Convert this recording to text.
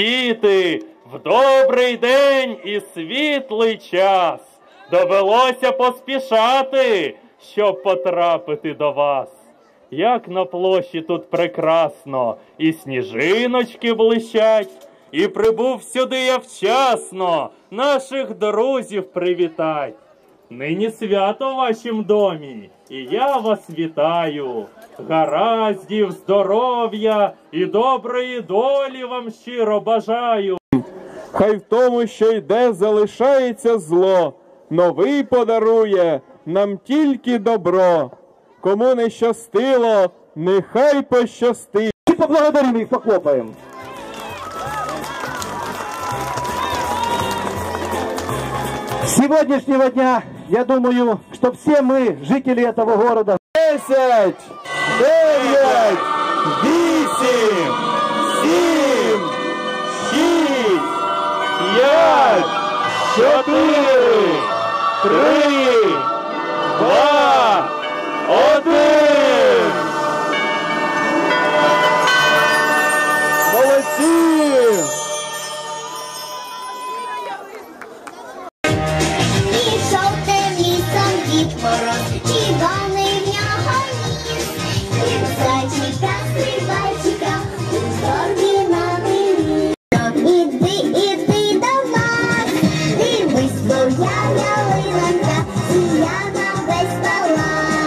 В добрий день і світлий час довелося поспішати, щоб потрапити до вас. Як на площі тут прекрасно, і сніжиночки блищать, і прибув сюди я вчасно наших друзів привітать. Нині свято в вашім домі, і я вас вітаю. Гараздів, здоров'я і доброї долі вам щиро бажаю. Хай в тому, що йде, залишається зло, новий подарує нам тільки добро. Кому не щастило, нехай пощастить. И поблагодарим их, похлопаем. С сегодняшнего дня, я думаю, что все мы, жители этого города, 10, 9, 8, 7, 6, 5, 4, 3, дивись, ялинка, сіяна весь палац.